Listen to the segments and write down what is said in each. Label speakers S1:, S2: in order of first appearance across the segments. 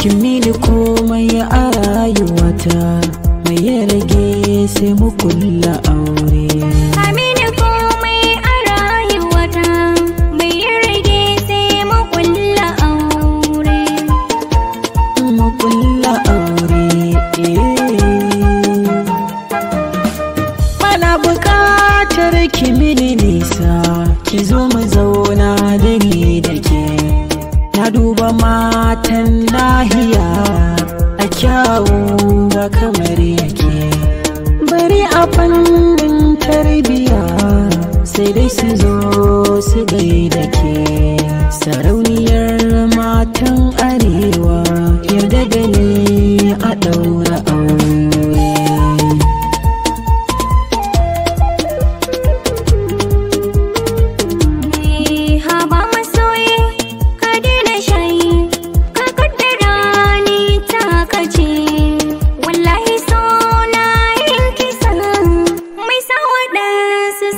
S1: Kin mini komai a rayuwata mai ya rage sai mu kulla aure. Buƙatar ki mini nisa, ki zo mu zauna da ni da ke. Na duba matan nahiya a kyawu ga kamar yake. Bari a fannin tarbiya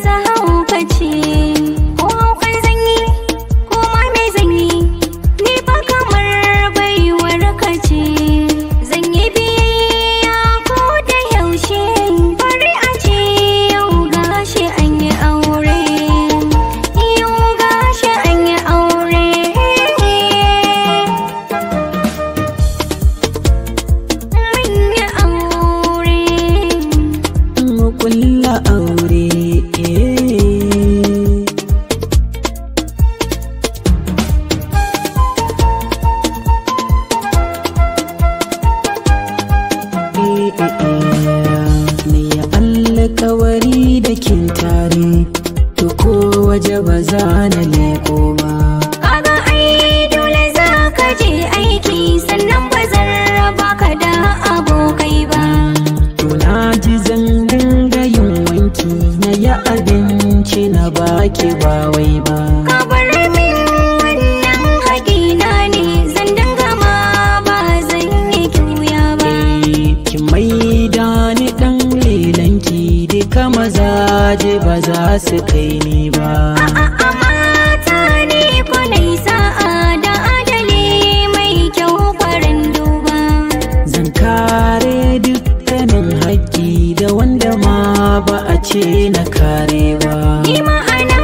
S1: su
S2: haukace. Ko haukan zan yi, ko ma me zan yi, ni fa kamar baiwar ka ce. Zan yi biyayya ko da yaushe, bari a ce yau gashi an yi aure. Yau gashi an yi aure. Mun yi aure.
S1: mu aure Me ya alkawari da kin tare to ko waje ba za na leko ba
S2: Kaga ai dole za ka je aiki sannan ba zan raba ka da abokai ba.
S1: to na ji zan dinga yin wanki na yi abinci na baki ba za su kai ni ba
S2: mata ne sa'a da adali mai kyau farin duba.
S1: zan kare dukkanin haƙƙi da wanda ma ba a ce na kare ba
S2: Ni ma'anan